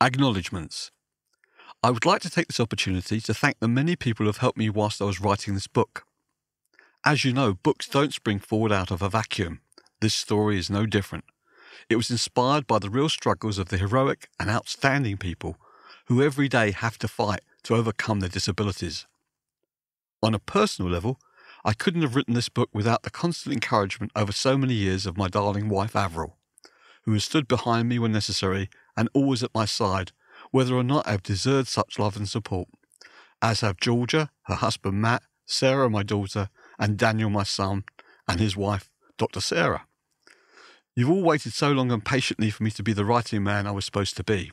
Acknowledgements. I would like to take this opportunity to thank the many people who have helped me whilst I was writing this book. As you know, books don't spring forward out of a vacuum. This story is no different. It was inspired by the real struggles of the heroic and outstanding people who every day have to fight to overcome their disabilities. On a personal level, I couldn't have written this book without the constant encouragement over so many years of my darling wife Avril, who has stood behind me when necessary and always at my side, whether or not I have deserved such love and support, as have Georgia, her husband Matt, Sarah, my daughter, and Daniel, my son, and his wife, Dr. Sarah. You've all waited so long and patiently for me to be the writing man I was supposed to be.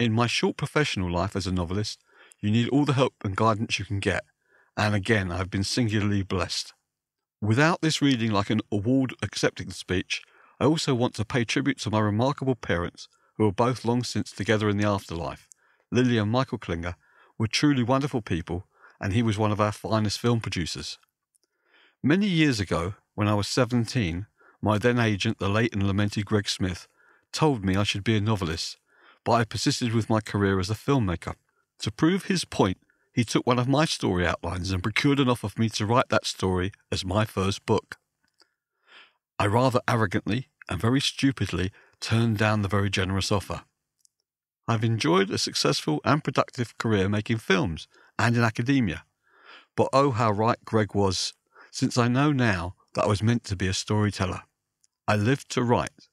In my short professional life as a novelist, you need all the help and guidance you can get, and again, I have been singularly blessed. Without this reading like an award accepting speech, I also want to pay tribute to my remarkable parents, who were both long since together in the afterlife. Lily and Michael Klinger were truly wonderful people, and he was one of our finest film producers. Many years ago, when I was 17, my then agent, the late and lamented Greg Smith, told me I should be a novelist, but I persisted with my career as a filmmaker. To prove his point, he took one of my story outlines and procured offer for me to write that story as my first book. I rather arrogantly and very stupidly turned down the very generous offer. I've enjoyed a successful and productive career making films and in academia, but oh how right Greg was, since I know now that I was meant to be a storyteller. I lived to write,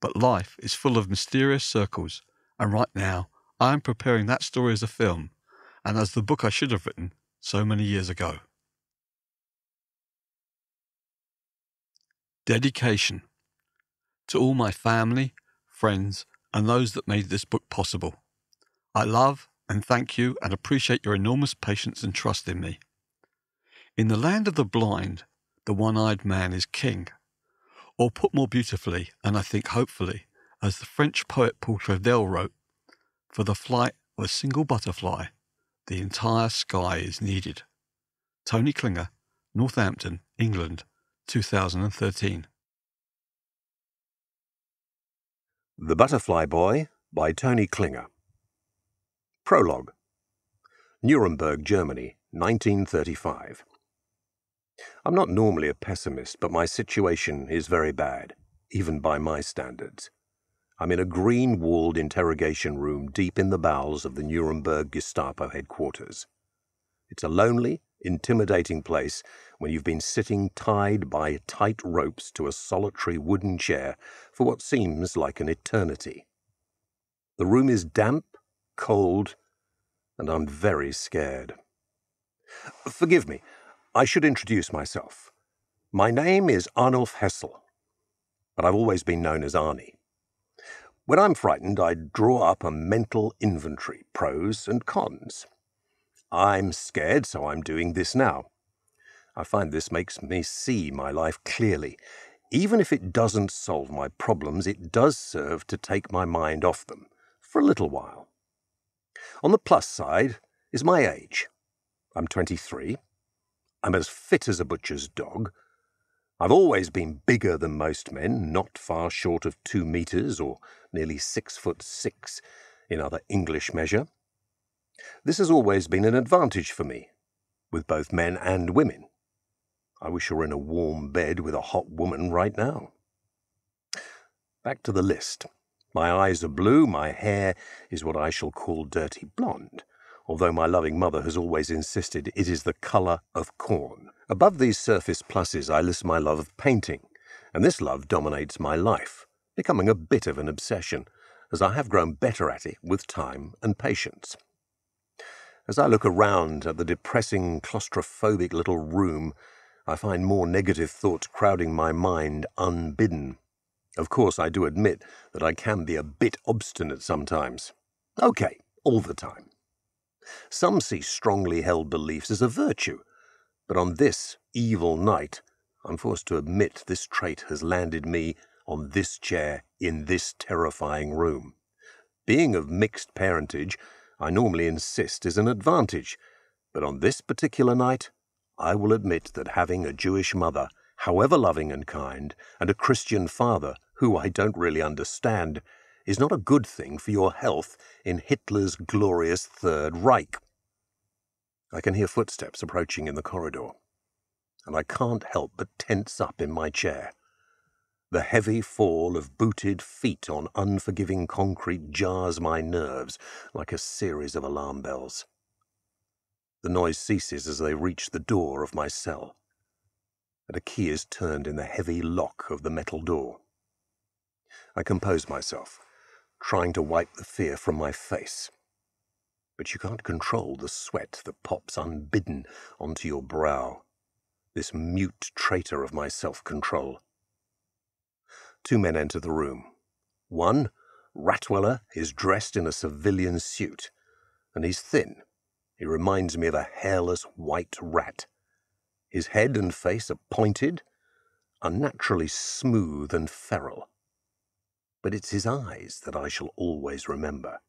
but life is full of mysterious circles, and right now I am preparing that story as a film and as the book I should have written so many years ago. Dedication to all my family, friends, and those that made this book possible. I love and thank you and appreciate your enormous patience and trust in me. In the land of the blind, the one eyed man is king. Or put more beautifully, and I think hopefully, as the French poet Paul Claudel wrote, for the flight of a single butterfly, the entire sky is needed. Tony Klinger, Northampton, England, 2013. The Butterfly Boy by Tony Klinger. Prologue Nuremberg, Germany, 1935. I'm not normally a pessimist, but my situation is very bad, even by my standards. I'm in a green walled interrogation room deep in the bowels of the Nuremberg Gestapo headquarters. It's a lonely, intimidating place when you've been sitting tied by tight ropes to a solitary wooden chair for what seems like an eternity. The room is damp, cold, and I'm very scared. Forgive me, I should introduce myself. My name is Arnulf Hessel, but I've always been known as Arnie. When I'm frightened, I draw up a mental inventory, pros and cons. I'm scared, so I'm doing this now. I find this makes me see my life clearly. Even if it doesn't solve my problems, it does serve to take my mind off them for a little while. On the plus side is my age. I'm 23. I'm as fit as a butcher's dog. I've always been bigger than most men, not far short of two metres or nearly six foot six in other English measure. This has always been an advantage for me, with both men and women. I wish I were in a warm bed with a hot woman right now. Back to the list. My eyes are blue, my hair is what I shall call dirty blonde, although my loving mother has always insisted it is the colour of corn. Above these surface pluses, I list my love of painting, and this love dominates my life, becoming a bit of an obsession, as I have grown better at it with time and patience. As I look around at the depressing, claustrophobic little room, I find more negative thoughts crowding my mind unbidden. Of course, I do admit that I can be a bit obstinate sometimes. Okay, all the time. Some see strongly held beliefs as a virtue, but on this evil night, I'm forced to admit this trait has landed me on this chair in this terrifying room. Being of mixed parentage, I normally insist is an advantage, but on this particular night, I will admit that having a Jewish mother, however loving and kind, and a Christian father, who I don't really understand, is not a good thing for your health in Hitler's glorious Third Reich. I can hear footsteps approaching in the corridor, and I can't help but tense up in my chair. The heavy fall of booted feet on unforgiving concrete jars my nerves like a series of alarm bells. The noise ceases as they reach the door of my cell, and a key is turned in the heavy lock of the metal door. I compose myself, trying to wipe the fear from my face. But you can't control the sweat that pops unbidden onto your brow, this mute traitor of my self control. Two men enter the room. One, Ratweller, is dressed in a civilian suit, and he's thin he reminds me of a hairless white rat. His head and face are pointed, unnaturally smooth and feral. But it's his eyes that I shall always remember.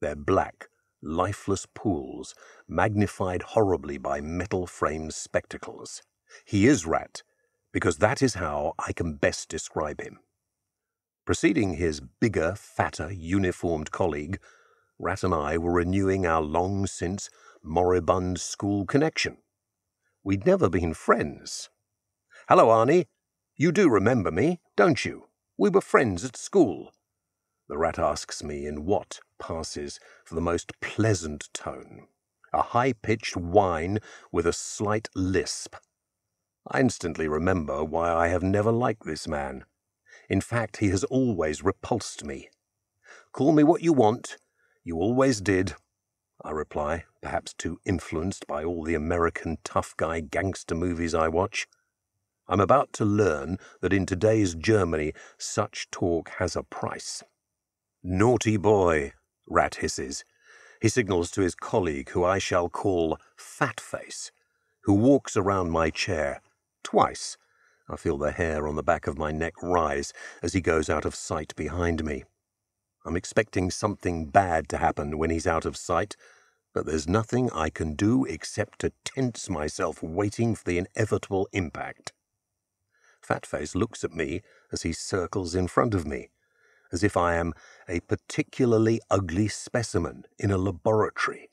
They're black, lifeless pools, magnified horribly by metal framed spectacles. He is Rat, because that is how I can best describe him. Preceding his bigger, fatter, uniformed colleague Rat and I were renewing our long since moribund school connection. We'd never been friends. Hello, Arnie. You do remember me, don't you? We were friends at school. The rat asks me in what passes for the most pleasant tone, a high pitched whine with a slight lisp. I instantly remember why I have never liked this man. In fact, he has always repulsed me. Call me what you want, you always did, I reply, perhaps too influenced by all the American tough guy gangster movies I watch. I'm about to learn that in today's Germany such talk has a price. Naughty boy, Rat hisses. He signals to his colleague, who I shall call Fatface, who walks around my chair twice. I feel the hair on the back of my neck rise as he goes out of sight behind me. I'm expecting something bad to happen when he's out of sight, but there's nothing I can do except to tense myself waiting for the inevitable impact. Fatface looks at me as he circles in front of me, as if I am a particularly ugly specimen in a laboratory.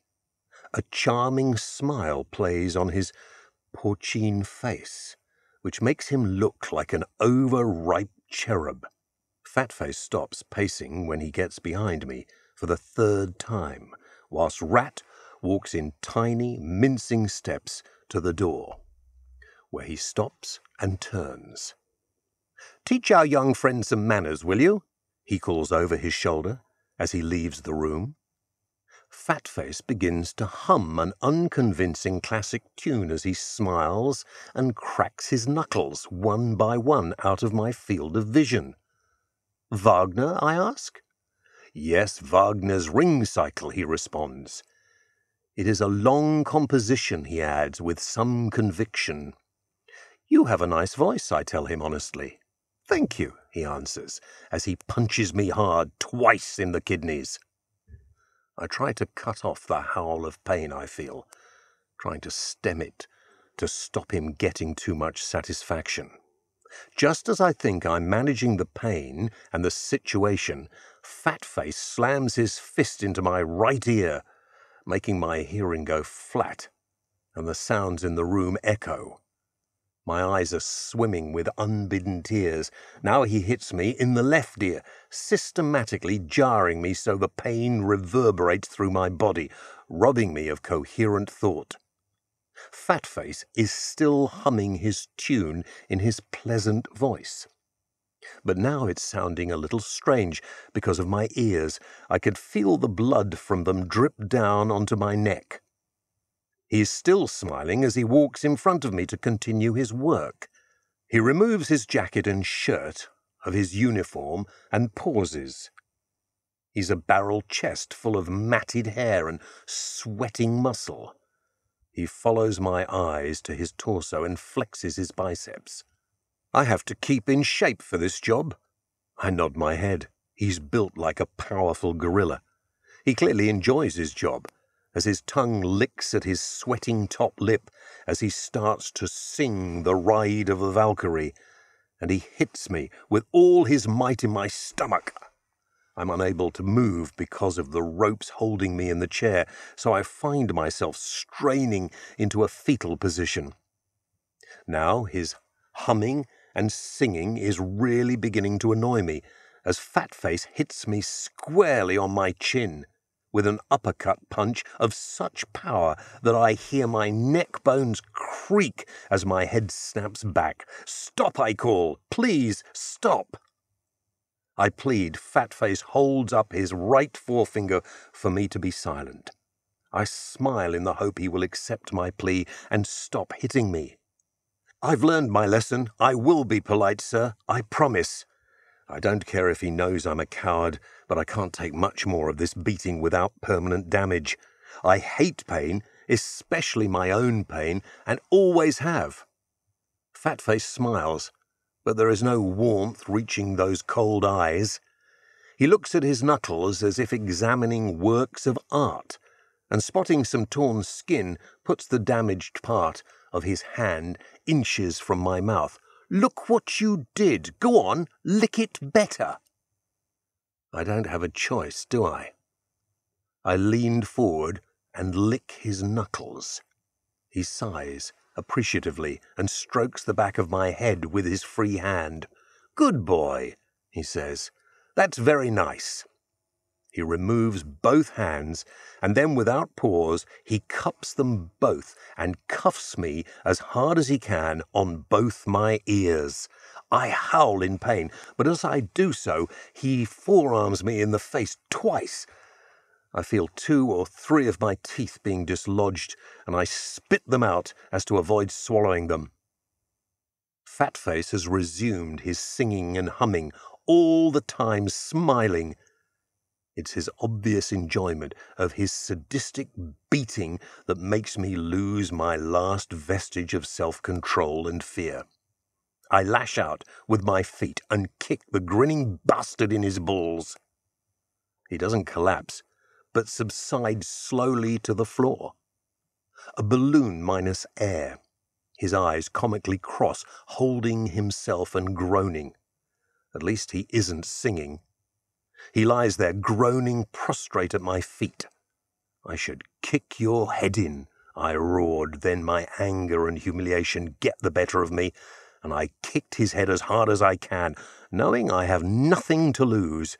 A charming smile plays on his porcine face, which makes him look like an overripe cherub. Fatface stops pacing when he gets behind me for the third time, whilst Rat walks in tiny, mincing steps to the door, where he stops and turns. Teach our young friend some manners, will you? he calls over his shoulder as he leaves the room. Fatface begins to hum an unconvincing classic tune as he smiles and cracks his knuckles one by one out of my field of vision. Wagner, I ask. Yes, Wagner's ring cycle, he responds. It is a long composition, he adds, with some conviction. You have a nice voice, I tell him honestly. Thank you, he answers, as he punches me hard twice in the kidneys. I try to cut off the howl of pain I feel, trying to stem it, to stop him getting too much satisfaction. Just as I think I'm managing the pain and the situation, Fatface slams his fist into my right ear, making my hearing go flat, and the sounds in the room echo. My eyes are swimming with unbidden tears. Now he hits me in the left ear, systematically jarring me so the pain reverberates through my body, robbing me of coherent thought. Fatface is still humming his tune in his pleasant voice. But now it's sounding a little strange because of my ears. I could feel the blood from them drip down onto my neck. He is still smiling as he walks in front of me to continue his work. He removes his jacket and shirt of his uniform and pauses. He's a barrel chest full of matted hair and sweating muscle. He follows my eyes to his torso and flexes his biceps. I have to keep in shape for this job. I nod my head. He's built like a powerful gorilla. He clearly enjoys his job, as his tongue licks at his sweating top lip as he starts to sing the ride of the Valkyrie, and he hits me with all his might in my stomach. I'm unable to move because of the ropes holding me in the chair, so I find myself straining into a fetal position. Now his humming and singing is really beginning to annoy me as Fatface hits me squarely on my chin with an uppercut punch of such power that I hear my neck bones creak as my head snaps back. Stop, I call. Please, stop. I plead, Fat Face holds up his right forefinger for me to be silent. I smile in the hope he will accept my plea and stop hitting me. I've learned my lesson. I will be polite, sir. I promise. I don't care if he knows I'm a coward, but I can't take much more of this beating without permanent damage. I hate pain, especially my own pain, and always have. Fatface smiles but there is no warmth reaching those cold eyes. He looks at his knuckles as if examining works of art, and spotting some torn skin, puts the damaged part of his hand inches from my mouth. Look what you did. Go on, lick it better. I don't have a choice, do I? I leaned forward and lick his knuckles. He sighs appreciatively and strokes the back of my head with his free hand. Good boy, he says. That's very nice. He removes both hands, and then without pause, he cups them both and cuffs me as hard as he can on both my ears. I howl in pain, but as I do so, he forearms me in the face twice I feel two or three of my teeth being dislodged, and I spit them out as to avoid swallowing them. Fatface has resumed his singing and humming, all the time smiling. It's his obvious enjoyment of his sadistic beating that makes me lose my last vestige of self control and fear. I lash out with my feet and kick the grinning bastard in his balls. He doesn't collapse, but subsides slowly to the floor. A balloon minus air, his eyes comically cross, holding himself and groaning. At least he isn't singing. He lies there groaning prostrate at my feet. I should kick your head in, I roared. Then my anger and humiliation get the better of me, and I kicked his head as hard as I can, knowing I have nothing to lose.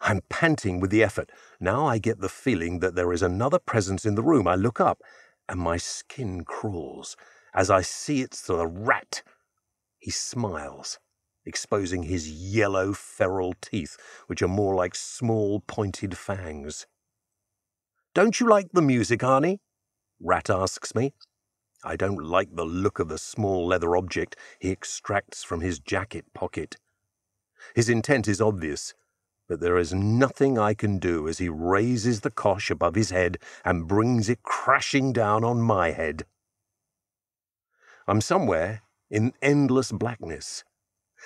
I'm panting with the effort. Now I get the feeling that there is another presence in the room. I look up, and my skin crawls as I see it's the rat. He smiles, exposing his yellow feral teeth, which are more like small pointed fangs. Don't you like the music, Arnie? Rat asks me. I don't like the look of the small leather object he extracts from his jacket pocket. His intent is obvious but there is nothing I can do as he raises the cosh above his head and brings it crashing down on my head. I'm somewhere in endless blackness.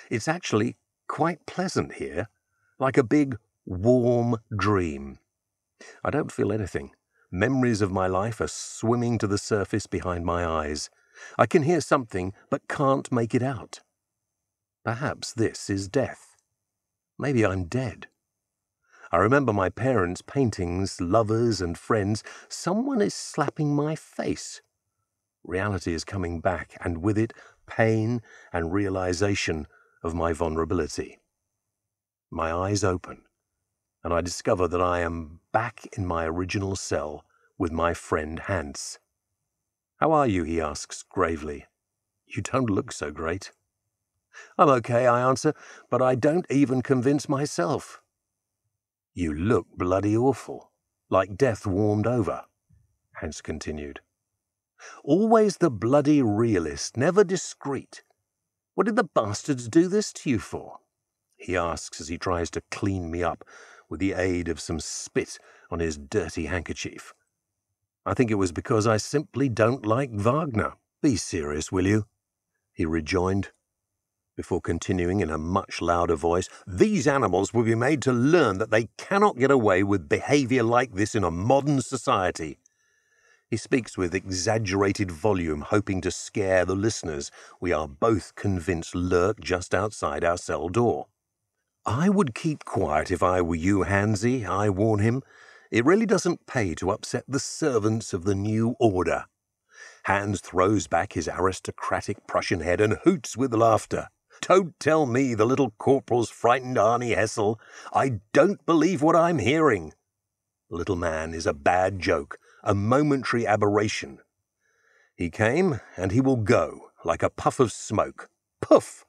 It's actually quite pleasant here, like a big, warm dream. I don't feel anything. Memories of my life are swimming to the surface behind my eyes. I can hear something, but can't make it out. Perhaps this is death. Maybe I'm dead. I remember my parents' paintings, lovers, and friends. Someone is slapping my face. Reality is coming back, and with it, pain and realization of my vulnerability. My eyes open, and I discover that I am back in my original cell with my friend Hans. How are you? he asks gravely. You don't look so great. I'm okay, I answer, but I don't even convince myself. You look bloody awful, like death warmed over, Hans continued. Always the bloody realist, never discreet. What did the bastards do this to you for? He asks as he tries to clean me up with the aid of some spit on his dirty handkerchief. I think it was because I simply don't like Wagner. Be serious, will you? He rejoined, before continuing in a much louder voice, these animals will be made to learn that they cannot get away with behavior like this in a modern society. He speaks with exaggerated volume, hoping to scare the listeners we are both convinced lurk just outside our cell door. I would keep quiet if I were you, Hansy, I warn him. It really doesn't pay to upset the servants of the new order. Hans throws back his aristocratic Prussian head and hoots with laughter. Don't tell me the little corporal's frightened Arnie Hessel. I don't believe what I'm hearing. The little man is a bad joke, a momentary aberration. He came, and he will go, like a puff of smoke. Puff!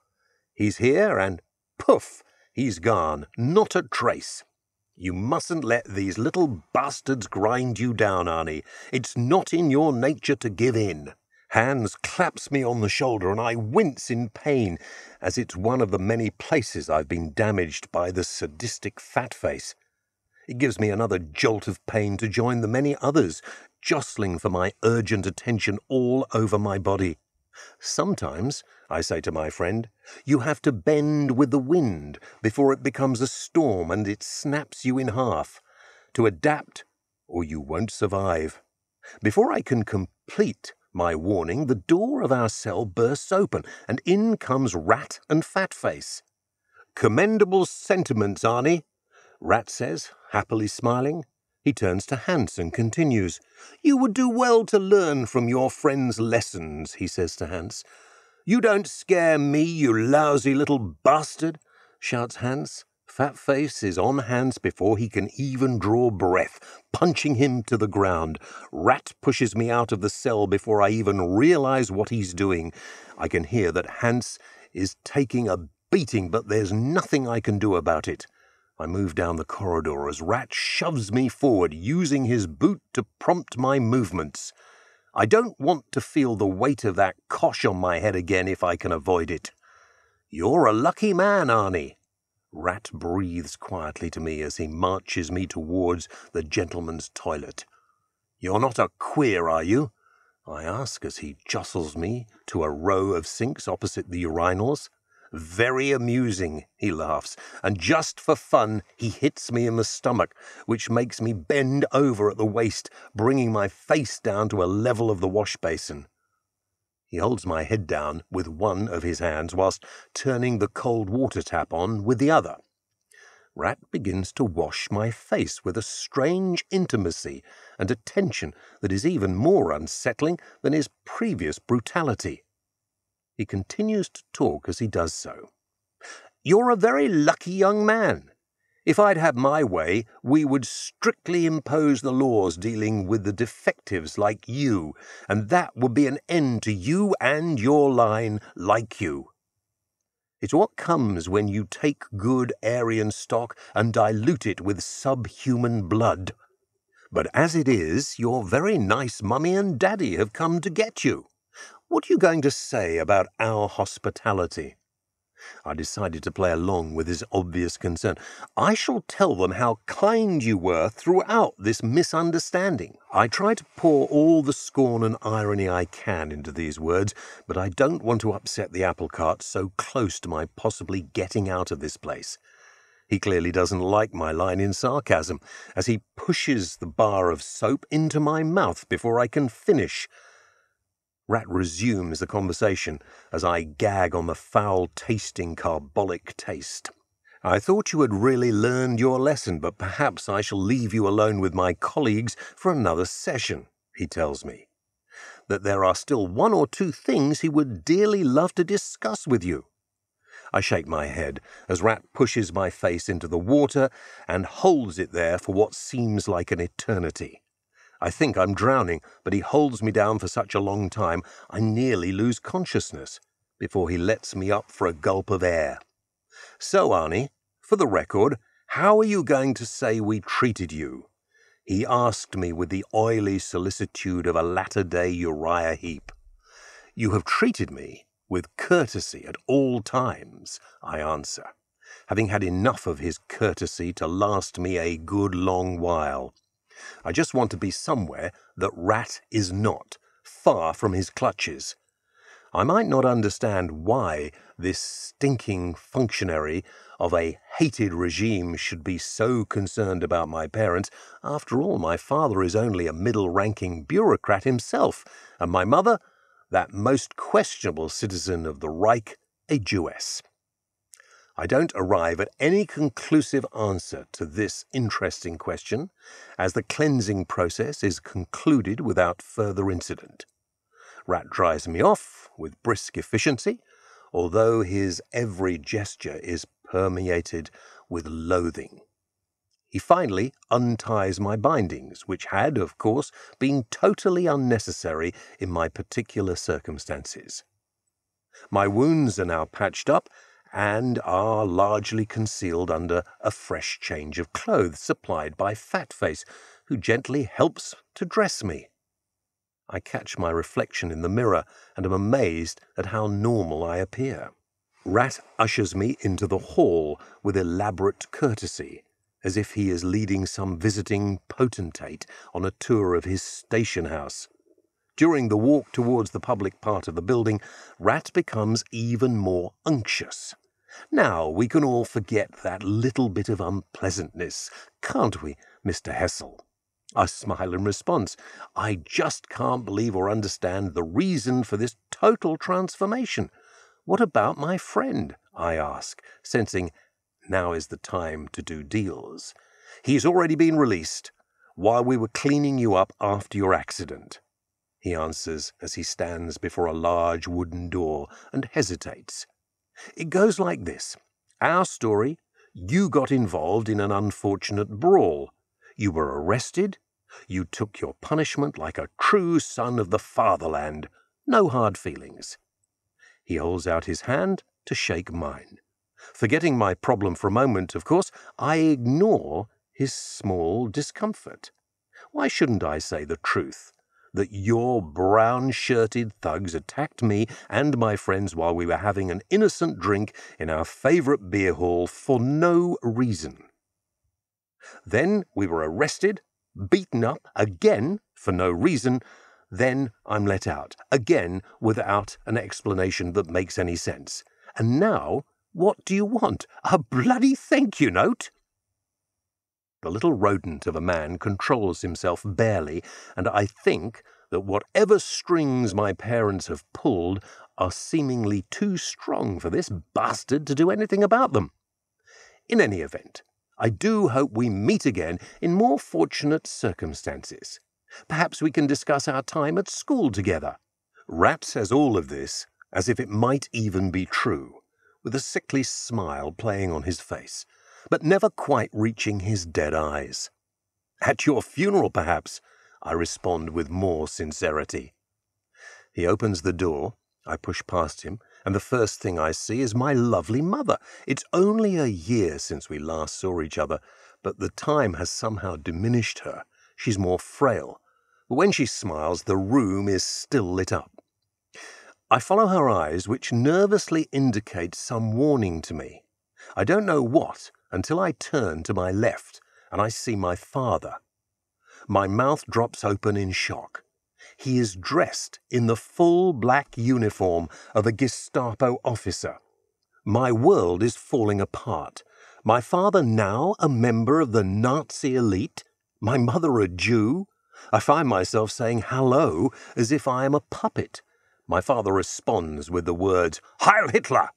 He's here, and puff! He's gone, not a trace. You mustn't let these little bastards grind you down, Arnie. It's not in your nature to give in. Hans claps me on the shoulder and I wince in pain, as it's one of the many places I've been damaged by the sadistic fat face. It gives me another jolt of pain to join the many others, jostling for my urgent attention all over my body. Sometimes, I say to my friend, you have to bend with the wind before it becomes a storm and it snaps you in half. To adapt, or you won't survive. Before I can complete my warning, the door of our cell bursts open, and in comes Rat and Fatface. Commendable sentiments, Arnie, Rat says, happily smiling. He turns to Hans and continues. You would do well to learn from your friend's lessons, he says to Hans. You don't scare me, you lousy little bastard, shouts Hans. Fat Face is on Hans before he can even draw breath, punching him to the ground. Rat pushes me out of the cell before I even realize what he's doing. I can hear that Hans is taking a beating, but there's nothing I can do about it. I move down the corridor as Rat shoves me forward, using his boot to prompt my movements. I don't want to feel the weight of that cosh on my head again if I can avoid it. You're a lucky man, Arnie. Rat breathes quietly to me as he marches me towards the gentleman's toilet. You're not a queer, are you? I ask as he jostles me to a row of sinks opposite the urinals. Very amusing, he laughs, and just for fun, he hits me in the stomach, which makes me bend over at the waist, bringing my face down to a level of the wash basin. He holds my head down with one of his hands whilst turning the cold water tap on with the other. Rat begins to wash my face with a strange intimacy and attention that is even more unsettling than his previous brutality. He continues to talk as he does so. You're a very lucky young man. If I'd had my way, we would strictly impose the laws dealing with the defectives like you, and that would be an end to you and your line like you. It's what comes when you take good Aryan stock and dilute it with subhuman blood. But as it is, your very nice mummy and daddy have come to get you. What are you going to say about our hospitality? I decided to play along with his obvious concern. I shall tell them how kind you were throughout this misunderstanding. I try to pour all the scorn and irony I can into these words, but I don't want to upset the apple cart so close to my possibly getting out of this place. He clearly doesn't like my line in sarcasm, as he pushes the bar of soap into my mouth before I can finish. Rat resumes the conversation as I gag on the foul tasting carbolic taste. I thought you had really learned your lesson, but perhaps I shall leave you alone with my colleagues for another session, he tells me. That there are still one or two things he would dearly love to discuss with you. I shake my head as Rat pushes my face into the water and holds it there for what seems like an eternity. I think I'm drowning, but he holds me down for such a long time I nearly lose consciousness before he lets me up for a gulp of air. So, Arnie, for the record, how are you going to say we treated you? He asked me with the oily solicitude of a latter day Uriah Heep. You have treated me with courtesy at all times, I answer, having had enough of his courtesy to last me a good long while. I just want to be somewhere that Rat is not, far from his clutches. I might not understand why this stinking functionary of a hated regime should be so concerned about my parents. After all, my father is only a middle ranking bureaucrat himself, and my mother, that most questionable citizen of the Reich, a Jewess. I don't arrive at any conclusive answer to this interesting question, as the cleansing process is concluded without further incident. Rat dries me off with brisk efficiency, although his every gesture is permeated with loathing. He finally unties my bindings, which had, of course, been totally unnecessary in my particular circumstances. My wounds are now patched up and are largely concealed under a fresh change of clothes supplied by Fatface, who gently helps to dress me. I catch my reflection in the mirror and am amazed at how normal I appear. Rat ushers me into the hall with elaborate courtesy, as if he is leading some visiting potentate on a tour of his station house. During the walk towards the public part of the building, Rat becomes even more unctuous. Now we can all forget that little bit of unpleasantness, can't we, Mr. Hessel? I smile in response. I just can't believe or understand the reason for this total transformation. What about my friend? I ask, sensing now is the time to do deals. He's already been released while we were cleaning you up after your accident he answers as he stands before a large wooden door and hesitates. It goes like this Our story you got involved in an unfortunate brawl. You were arrested. You took your punishment like a true son of the fatherland. No hard feelings. He holds out his hand to shake mine. Forgetting my problem for a moment, of course, I ignore his small discomfort. Why shouldn't I say the truth? That your brown shirted thugs attacked me and my friends while we were having an innocent drink in our favourite beer hall for no reason. Then we were arrested, beaten up again for no reason. Then I'm let out, again without an explanation that makes any sense. And now, what do you want? A bloody thank you note? The little rodent of a man controls himself barely, and I think that whatever strings my parents have pulled are seemingly too strong for this bastard to do anything about them. In any event, I do hope we meet again in more fortunate circumstances. Perhaps we can discuss our time at school together. Rat says all of this as if it might even be true, with a sickly smile playing on his face but never quite reaching his dead eyes. At your funeral, perhaps, I respond with more sincerity. He opens the door. I push past him, and the first thing I see is my lovely mother. It's only a year since we last saw each other, but the time has somehow diminished her. She's more frail. But when she smiles, the room is still lit up. I follow her eyes, which nervously indicate some warning to me. I don't know what, until I turn to my left and I see my father. My mouth drops open in shock. He is dressed in the full black uniform of a Gestapo officer. My world is falling apart. My father now a member of the Nazi elite? My mother a Jew? I find myself saying hello as if I am a puppet. My father responds with the words, Heil Hitler!